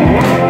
Música